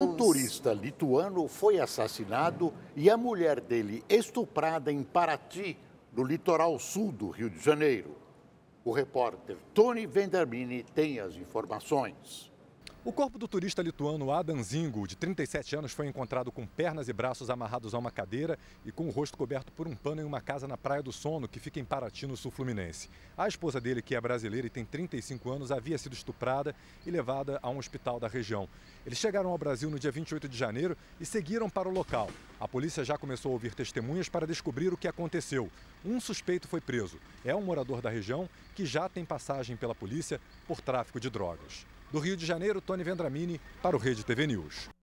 Um turista lituano foi assassinado e a mulher dele estuprada em Paraty, no litoral sul do Rio de Janeiro. O repórter Tony Vendermini tem as informações. O corpo do turista lituano Adam Zingo, de 37 anos, foi encontrado com pernas e braços amarrados a uma cadeira e com o rosto coberto por um pano em uma casa na Praia do Sono, que fica em Paraty, no sul fluminense. A esposa dele, que é brasileira e tem 35 anos, havia sido estuprada e levada a um hospital da região. Eles chegaram ao Brasil no dia 28 de janeiro e seguiram para o local. A polícia já começou a ouvir testemunhas para descobrir o que aconteceu. Um suspeito foi preso. É um morador da região que já tem passagem pela polícia por tráfico de drogas. Do Rio de Janeiro, Tony Vendramini, para o Rede TV News.